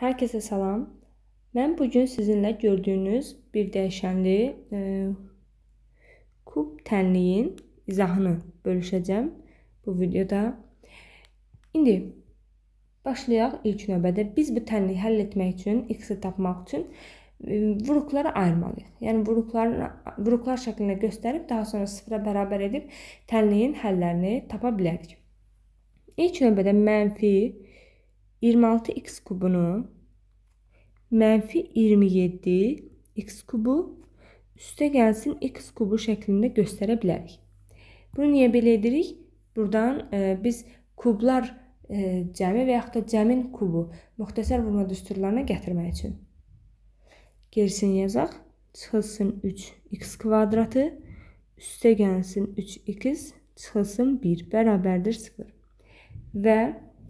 Hər kəsə salam. Mən bu gün sizinlə gördüyünüz bir dəyişənli e, kub tənliyin izahını bölüşəcəm bu videoda. İndi başlayaq ilk növbədə. Biz bu tənliyi həll etmək üçün, x-i tapmaq üçün e, vuruqlara ayırmalıyıq. Yəni vuruqların vuruqlar şəklində göstərib daha sonra sıfıra bərabər edib tənliyin həllərini tapa bilərik. İlk növbədə mənfi 26x kubunu mənfi 27 x kubu üstə gəlsin x kubu şəklində göstərə bilərik. Bunu niyə belə edirik? Buradan e, biz kublar e, cəmi və yaxud da cəmin kubu müxtəsər vurma düsturlarına gətirmək üçün. Gerisini yazaq. Çıxılsın 3x kvadratı üstə gəlsin 3x çıxılsın 1 bərabərdir 0. Və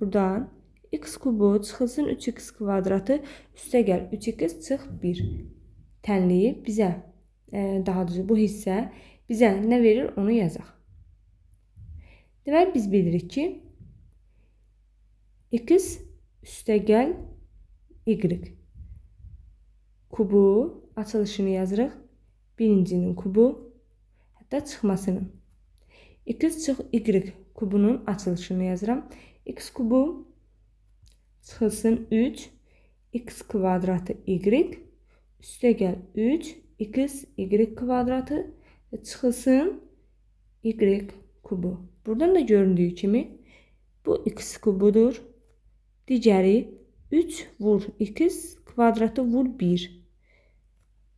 buradan x kubu çıxılsın 3x kvadratı üstə gəl 3x çıx 1 tənliyi bizə e, daha düzü bu hissə bizə nə verir onu yazaq. Deməli biz bilirik ki x üstə gəl y kubu açılışını yazırıq. Birincinin kubu hətta çıxmasını. x çıx y kubunun açılışını yazıram. x kubu çıxılsın 3 x kvadratı y üstə gəl 3 x y kvadratı çıxılsın y kubu. Buradan da göründüyü kimi bu x kubudur. Digəri 3 vur x kvadratı vur 1.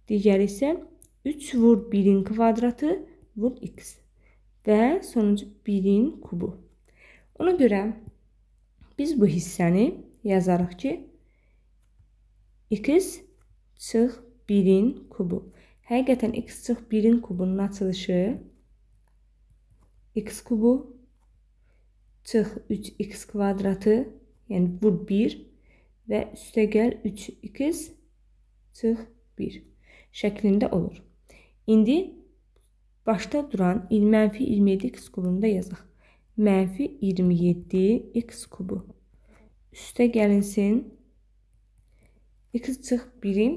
Digəri isə 3 vur 1-in kvadratı vur x. Və sonuncu 1-in kubu. Ona görə biz bu hissəni yazarıq ki, x çıx 1-in kubu. Həqiqətən x çıx 1-in kubunun açılışı x kubu çıx 3x kvadratı, yəni vur 1 və üstə gəl 3x çıx 1 şəklində olur. İndi başda duran mənfi 27x kubunu da yazaq. Mənfi 27x kubu üstə gəlinsin. x çıx 1-in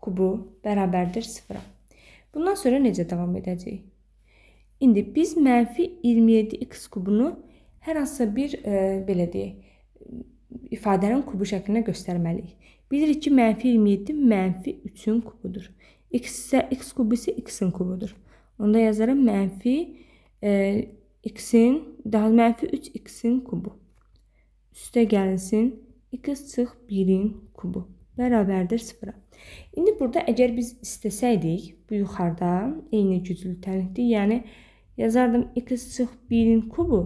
kubu bərabərdir 0-a. Bundan sonra necə davam edəcəyik? İndi biz mənfi 27x kubunu hər hansısa bir e, belə deyək, ifadənin kubu şəklində göstərməliyik. Bilirik ki, mənfi 27 mənfi 3-ün kubudur. x isə x kubu isə x-in kubudur. Onda yazaram mənfi e, x-in, daha mənfi 3x-in kubu üstə gəlinsin x çıx 1-in kubu bərabərdir 0-a. İndi burada əgər biz istəsəydik, bu yuxarıda eyni güclü tənlikdir. Yəni yazardım x çıx 1-in kubu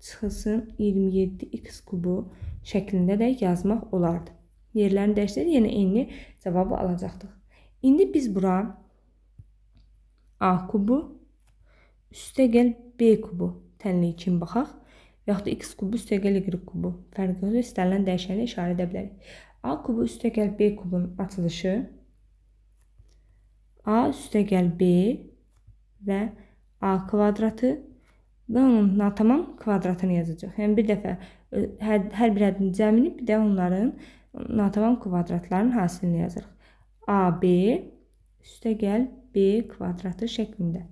çıxılsın 27x kubu şəklində də yazmaq olardı. Yerlərini dəyişsəydik, yenə eyni cavabı alacaqdıq. İndi biz bura a kubu üstə gəl b kubu tənliyi kimi baxaq yaxud x kubu üstəgəl y kubu fərqi yoxdur. İstənilən dəyişəni işarə edə bilərik. A kubu üstəgəl b kubun açılışı A üstəgəl b və A kvadratı və onun natamam kvadratını yazacaq. Yəni bir dəfə hər, hər bir ədədin cəmini, bir də onların natamam kvadratlarının hasilini yazırıq. AB üstəgəl B kvadratı şəklində.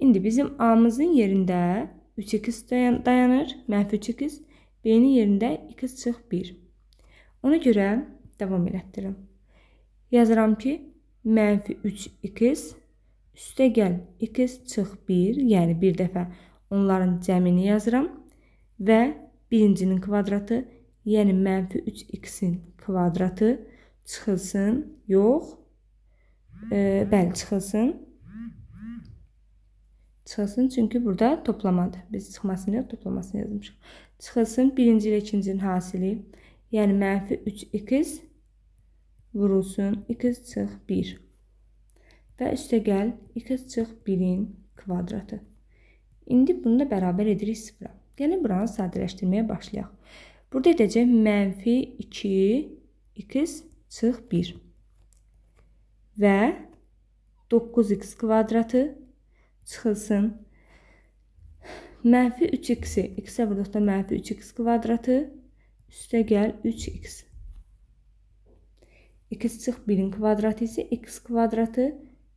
İndi bizim A-mızın yerində 3x dayanır. Mənfi 3x. B-nin yerində x çıx 1. Ona görə davam elətdirirəm. Yazıram ki, mənfi 3x üstə gəl x çıx 1, yəni bir dəfə onların cəmini yazıram və birincinin kvadratı, yəni mənfi 3x-in kvadratı çıxılsın, yox, e, bəli çıxılsın çıxılsın. Çünki burada toplamadır. Biz çıxmasını yox, toplamasını yazmışıq. Çıxılsın birinci ilə ikincinin hasili. Yəni mənfi 3x vurulsun x çıx 1. Və üstə gəl x çıx 1-in kvadratı. İndi bunu da bərabər edirik 0-a. Gəlin buranı sadələşdirməyə başlayaq. Burada edəcək mənfi 2 x çıx 1 və 9x kvadratı çıxılsın. Mənfi 3x-i x-ə vurduqda mənfi 3x kvadratı üstə gəl 3x. x çıx 1-in kvadratı isə x kvadratı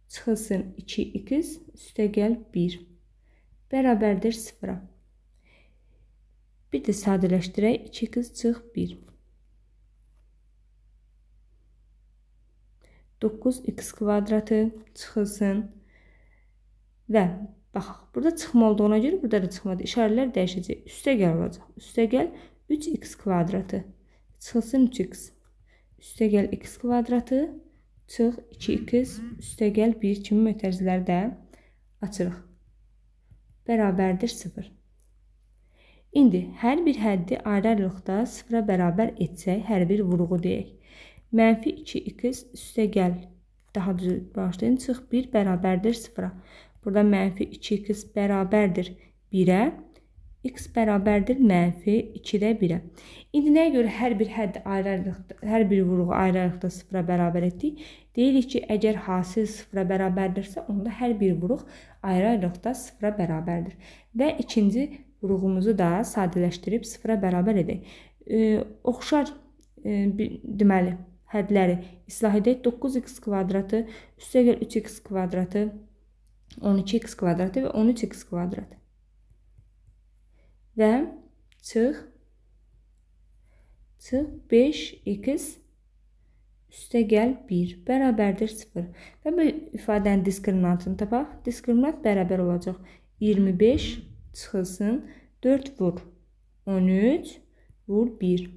çıxılsın 2x üstəgəl 1 bərabərdir 0-a. Bir də sadələşdirək 2x çıx 1. 9x kvadratı çıxılsın və baxaq, burada çıxma olduğuna görə burada da çıxmadı. İşarələr dəyişəcək. Üstəgəl olacaq. Üstəgəl 3x kvadratı çıxılsın 3x. Üstəgəl x kvadratı çıx 2x üstəgəl 1 kimi mötərizələri də açırıq. Bərabərdir 0. İndi hər bir həddi ayrı-ayrılıqda 0-a bərabər etsək, hər bir vurğu deyək. Mənfi 2x üstəgəl, daha düz başlayın, çıx 1 bərabərdir 0-a. Burada mənfi 2x bərabərdir 1-ə x bərabərdir mənfi 2-də 1-ə. İndi nəyə görə hər bir hədd ayrı-ayrılıqda, hər bir vurğu ayrı-ayrılıqda 0-a bərabər etdik? Deyirik ki, əgər hasil 0-a bərabərdirsə, onda hər bir vuruq ayrı-ayrılıqda 0-a bərabərdir. Və ikinci vurğumuzu da sadələşdirib 0-a bərabər edək. E, oxşar e, deməli, hədləri islah edək. 9x kvadratı üstəgəl 3x kvadratı 12x kvadratı və 13x kvadratı və çıx çıx 5x üstə gəl 1 bərabərdir 0. Və bu ifadənin diskriminantını tapaq. Diskriminant bərabər olacaq 25 çıxılsın 4 vur 13 vur 1.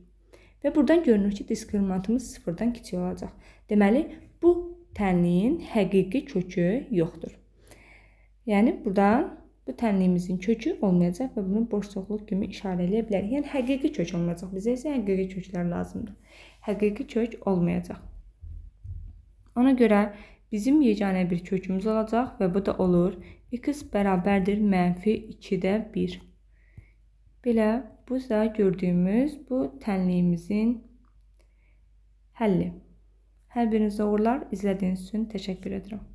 Və buradan görünür ki, diskriminantımız 0-dan kiçik olacaq. Deməli, bu tənliyin həqiqi kökü yoxdur. Yəni, buradan bu tənliyimizin kökü olmayacaq və bunu boş çoxluq kimi işarə eləyə bilərik. Yəni həqiqi kök olmayacaq. Bizə isə həqiqi köklər lazımdır. Həqiqi kök olmayacaq. Ona görə bizim yeganə bir kökümüz olacaq və bu da olur x bərabərdir mənfi 2-də 1. Belə bu da gördüyümüz bu tənliyimizin həlli. Hər biriniz uğurlar izlədiyiniz üçün təşəkkür edirəm.